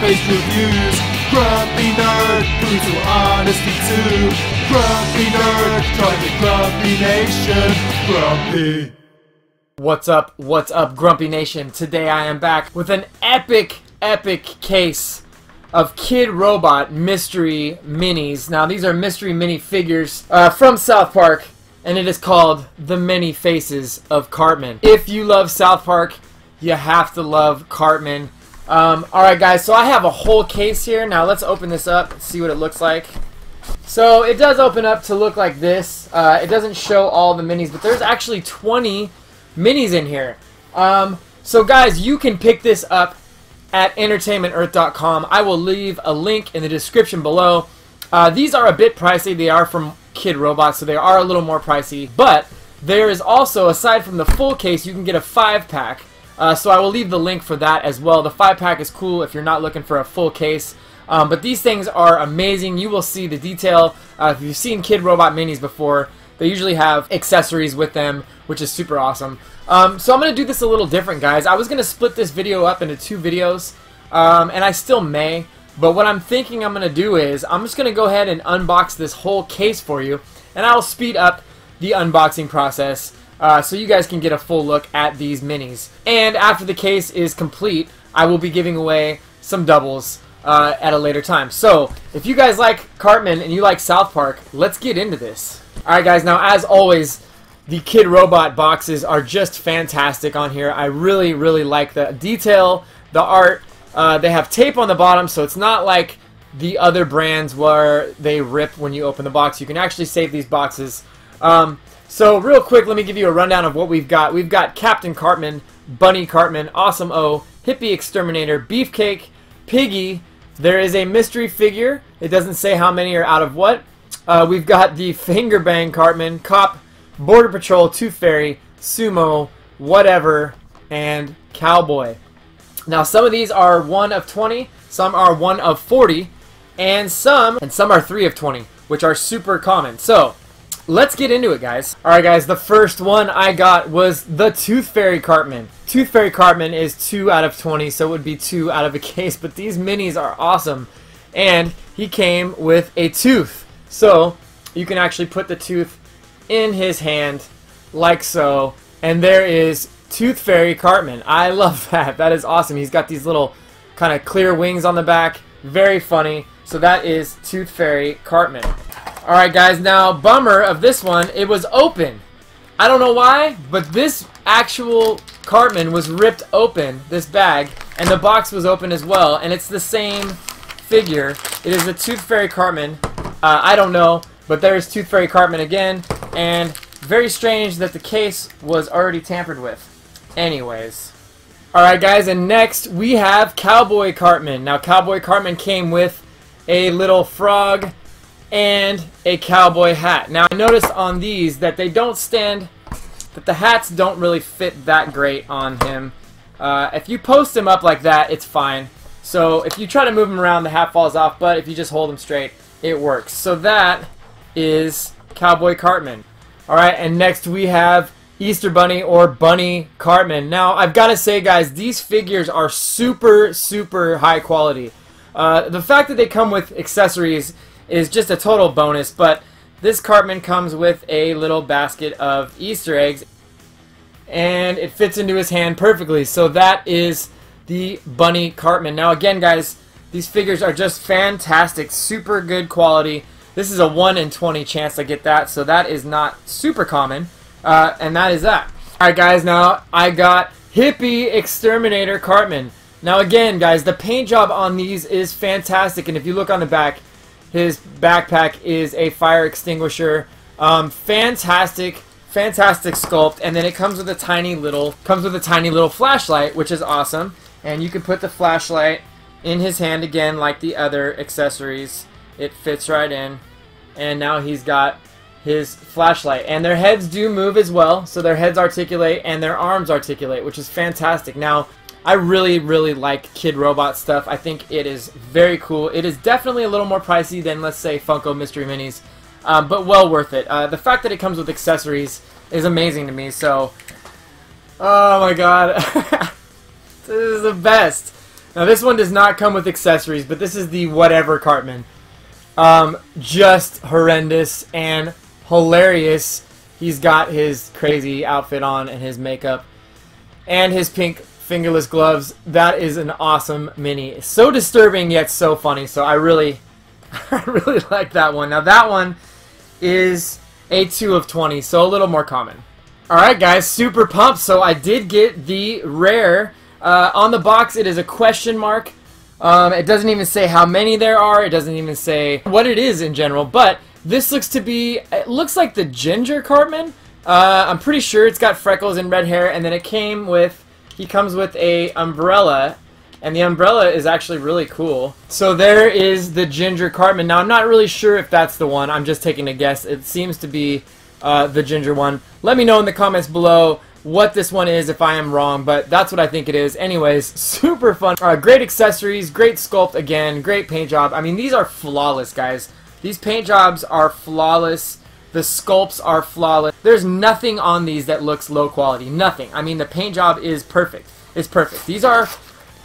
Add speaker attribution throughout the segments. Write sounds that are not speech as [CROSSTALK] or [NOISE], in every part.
Speaker 1: face reviews. Grumpy nerd, brutal honesty too. Grumpy nerd, join the Grumpy Nation. Grumpy.
Speaker 2: What's up? What's up, Grumpy Nation? Today I am back with an epic, epic case of Kidrobot Mystery Minis. Now, these are mystery mini figures uh, from South Park, and it is called The Many Faces of Cartman. If you love South Park, you have to love Cartman. Um, Alright, guys, so I have a whole case here. Now, let's open this up see what it looks like. So, it does open up to look like this. Uh, it doesn't show all the minis, but there's actually 20 minis in here. Um, so guys, you can pick this up at entertainmentearth.com. I will leave a link in the description below. Uh, these are a bit pricey. They are from Kidrobot, so they are a little more pricey. But there is also, aside from the full case, you can get a five pack. Uh, so I will leave the link for that as well. The five pack is cool if you're not looking for a full case. Um, but these things are amazing. You will see the detail. Uh, if you've seen Kidrobot minis before, they usually have accessories with them, which is super awesome. Um, so I'm going to do this a little different, guys. I was going to split this video up into two videos, um, and I still may. But what I'm thinking I'm going to do is I'm just going to go ahead and unbox this whole case for you, and I'll speed up the unboxing process uh, so you guys can get a full look at these minis. And after the case is complete, I will be giving away some doubles uh, at a later time. So, if you guys like Cartman and you like South Park, let's get into this. Alright guys, now as always, the Kidrobot boxes are just fantastic on here. I really, really like the detail, the art. Uh, they have tape on the bottom, so it's not like the other brands where they rip when you open the box. You can actually save these boxes. Um, so real quick, let me give you a rundown of what we've got. We've got Captain Cartman, Bunny Cartman, Awesome O, Hippie Exterminator, Beefcake, Piggy. There is a mystery figure. It doesn't say how many are out of what. Uh, we've got the Fingerbang Cartman, Cop, Border Patrol, Tooth Fairy, Sumo, Whatever, and Cowboy. Now, some of these are 1 of 20, some are 1 of 40, and some, and some are 3 of 20, which are super common. So, let's get into it, guys. Alright, guys, the first one I got was the Tooth Fairy Cartman. Tooth Fairy Cartman is 2 out of 20, so it would be 2 out of a [LAUGHS] case, but these minis are awesome. And he came with a tooth. So you can actually put the tooth in his hand like so. And there is Tooth Fairy Cartman. I [LAUGHS] love that. That is awesome. He's got these little kind of clear wings on the back. Very funny. So that is Tooth Fairy Cartman. Alright guys, now bummer of this one, it was open. I don't know why, but this actual Cartman was ripped open, this bag, and the box was open as well, and it's the same figure. It is a Tooth Fairy Cartman, uh, I don't know, but there's Tooth Fairy Cartman again, and very strange that the case was already tampered with. Anyways. Alright guys, and next we have Cowboy Cartman. Now Cowboy Cartman came with a little frog and a cowboy hat. Now I noticed on these that they don't stand, that the hats don't really fit that great on him. Uh, if you post him up like that, it's fine. So if you try to move him around, the hat falls off, but if you just hold him straight, it works. So that is Cowboy Cartman. Alright, and next we have Easter Bunny or Bunny Cartman. Now, I've got to say, guys, these figures are super, super high quality. Uh, the fact that they come with accessories is just a total bonus, but this Cartman comes with a little basket of Easter eggs, and it fits into his hand perfectly. So that is the Bunny Cartman. Now, again, guys, these figures are just fantastic, super good quality. This is a 1 in 20 chance to get that, so that is not super common. Uh, and that is that. Alright guys, now I got Hippie Exterminator Cartman. Now again, guys, the paint job on these is fantastic, and if you look on the back, his backpack is a fire extinguisher. Um, fantastic, fantastic sculpt, and then it comes with a tiny little, comes with a tiny little flashlight, which is awesome. And you can put the flashlight in his hand again like the other accessories. It fits right in. And now he's got his flashlight. And their heads do move as well, so their heads articulate and their arms articulate, which is fantastic. Now, I really, really like Kidrobot stuff. I think it is very cool. It is definitely a little more pricey than, let's say, Funko Mystery Minis, um, but well worth it. Uh, the fact that it comes with accessories is amazing to me, so... Oh my god. [LAUGHS] this is the best. Now this one does not come with accessories, but this is the whatever Cartman. Um, just horrendous and hilarious. He's got his crazy outfit on and his makeup and his pink fingerless gloves. That is an awesome mini. So disturbing yet so funny. So I really, [LAUGHS] I really like that one. Now that one is a 2 of 20, so a little more common. Alright guys, super pumped. So I did get the rare. Uh, on the box it is a question mark. Um, it doesn't even say how many there are. It doesn't even say what it is in general. But this looks to be, it looks like the Ginger Cartman. Uh, I'm pretty sure it's got freckles and red hair. And then it came with, he comes with a umbrella. And the umbrella is actually really cool. So there is the Ginger Cartman. Now I'm not really sure if that's the one. I'm just taking a guess. It seems to be uh, the Ginger one. Let me know in the comments below what this one is if I am wrong, but that's what I think it is. Anyways, [LAUGHS] super fun. Uh, great accessories, great sculpt again, great paint job. I mean, these are flawless, guys. These paint jobs are flawless. The sculpts are flawless. There's nothing on these that looks low quality. Nothing. I mean, the paint job is perfect. It's perfect. These are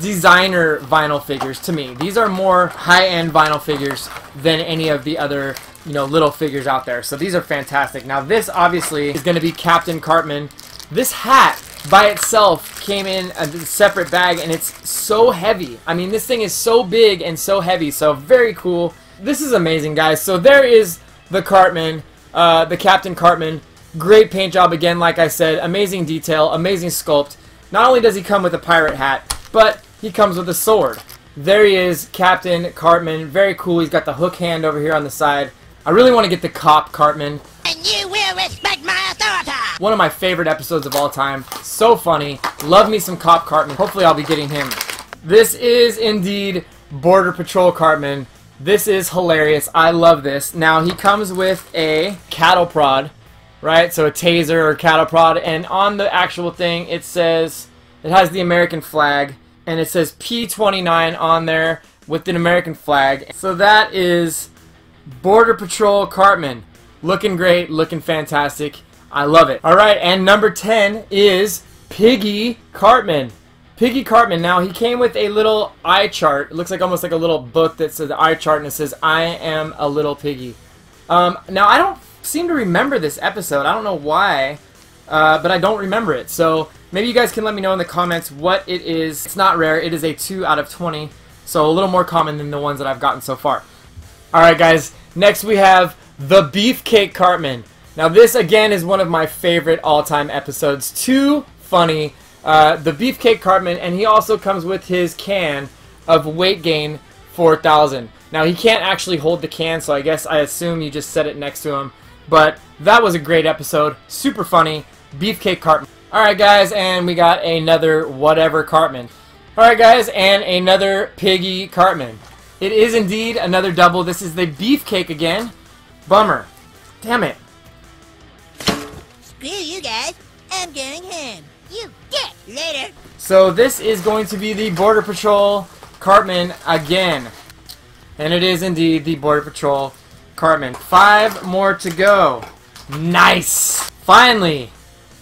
Speaker 2: designer vinyl figures to me. These are more high-end vinyl figures than any of the other, you know, little figures out there. So these are fantastic. Now this obviously is going to be Captain Cartman. This hat by itself came in a separate bag and it's so heavy. I mean, this thing is so big and so heavy. So very cool. This is amazing, guys. So there is the Cartman, uh, the Captain Cartman. Great paint job again, like I said. Amazing detail, amazing sculpt. Not only does he come with a pirate hat, but he comes with a sword. There he is, Captain Cartman. Very cool. He's got the hook hand over here on the side. I really want to get the cop Cartman.
Speaker 3: And you will respect my authority!
Speaker 2: One of my favorite episodes of all time. So funny. Love me some cop Cartman. Hopefully I'll be getting him. This is indeed Border Patrol Cartman. This is hilarious. I love this. Now he comes with a cattle prod, right? So a taser or cattle prod. And on the actual thing it says, it has the American flag and it says P29 on there with an American flag. So that is Border Patrol Cartman. Looking great, looking fantastic. I love it. Alright, and number 10 is Piggy Cartman. Piggy Cartman. Now, he came with a little eye chart. It looks like almost like a little book that says eye chart and it says, I am a little piggy. Um, now, I don't seem to remember this episode. I don't know why, uh, but I don't remember it. So, Maybe you guys can let me know in the comments what it is. It's not rare. It is a 2 out of 20. So a little more common than the ones that I've gotten so far. Alright guys, next we have the Beefcake Cartman. Now this again is one of my favorite all-time episodes. Too funny. Uh, the Beefcake Cartman, and he also comes with his can of Weight Gain 4000. Now he can't actually hold the can, so I guess I assume you just set it next to him. But that was a great episode. Super funny. Beefcake Cartman. Alright guys, and we got another whatever Cartman. Alright guys, and another Piggy Cartman. It is indeed another double. This is the beefcake again. Bummer. Damn it.
Speaker 3: Screw you guys. I'm going home. You get later.
Speaker 2: So this is going to be the Border Patrol Cartman again. And it is indeed the Border Patrol Cartman. Five more to go. Nice! Finally,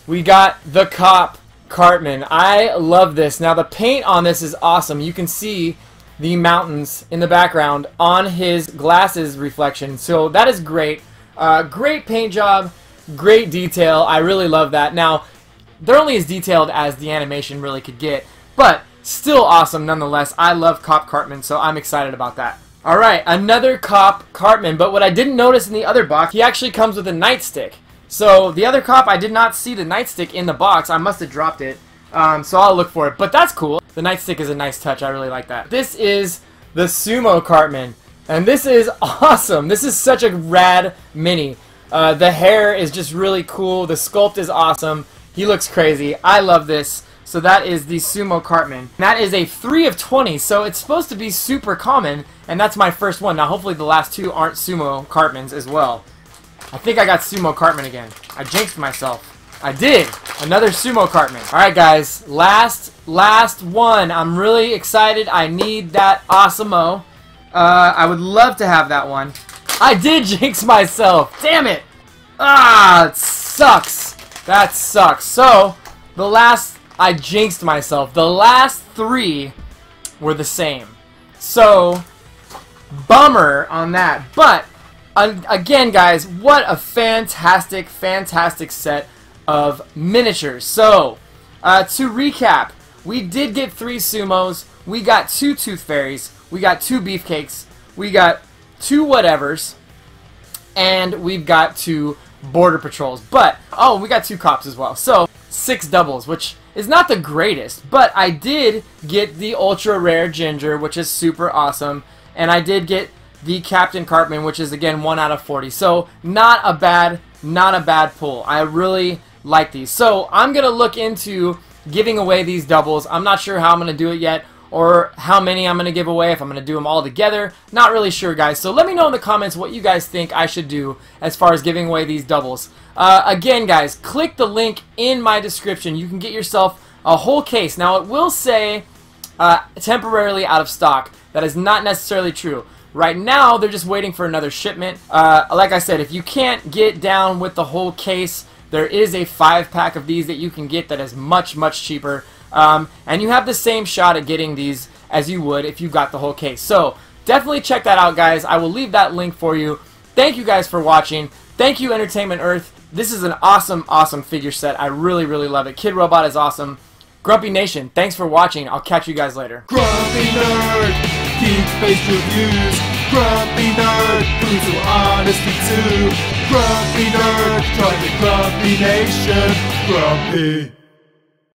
Speaker 2: we got the cop Cartman. I love this. Now the paint on this is awesome. You can see the mountains in the background on his glasses reflection. So that is great. Uh, great paint job. Great detail. I really love that. Now, they're only as detailed as the animation really could get. But still awesome nonetheless. I love Cop Cartman, so I'm excited about that. Alright, another Cop Cartman. But what I didn't notice in the other box, he actually comes with a nightstick. So the other cop, I did not see the nightstick in the box. I must have dropped it. Um, so I'll look for it. But that's cool. The nightstick is a nice touch. I really like that. This is the Sumo Cartman. And this is [LAUGHS] awesome. This is such a rad mini. Uh, the hair is just really cool. The sculpt is awesome. He looks crazy. I love this. So that is the Sumo Cartman. That is a 3 of 20, so it's supposed to be super common, and that's my first one. Now hopefully the last two aren't Sumo Cartmans as well. I think I got Sumo Cartman again. I jinxed myself. I did! Another Sumo Cartman. Alright guys, last, last one. I'm really excited. I need that Awesome O. Uh, I would love to have that one. I did [LAUGHS] jinx myself! Damn it! Ah, it sucks. That sucks. So, the last, I jinxed myself. The last three were the same. So, bummer on that. But, again, guys, what a fantastic, fantastic set of miniatures. So, uh, to recap, we did get three sumos, we got two tooth fairies, we got two beefcakes, we got two whatevers, and we've got two border patrols. But, oh, we got two cops as well. So, six doubles, which is not the greatest, but I did get the ultra rare ginger, which is super awesome, and I did get the Captain Cartman, which is again 1 out of 40. So, not a bad, not a bad pull. I really like these. So, I'm going to look into giving away these doubles. I'm not sure how I'm going to do it yet or how many I'm going to give away, if I'm going to do them all together. Not really sure, guys. So let me know in the comments what you guys think I should do as far as giving away these doubles. Uh, again, guys, click the link in my description. You can get yourself a whole case. Now, it will say uh, temporarily out of stock. That is not necessarily true. Right now, they're just waiting for another shipment. Uh, like I said, if you can't get down with the whole case, there is a five pack of these that you can get that is much, much cheaper. Um, and you have the same shot at getting these as you would if you got the whole case. So definitely check that out, guys. I will leave that link for you. Thank you guys for watching. Thank you, Entertainment Earth. This is an awesome, awesome figure set. I really, really love it. Kidrobot is awesome. Grumpy Nation, thanks for watching. I'll catch you guys later.
Speaker 1: Grumpy Nerd, geek-based reviews. Grumpy Nerd, brutal honesty too. Grumpy Nerd, join the Grumpy Nation. Grumpy.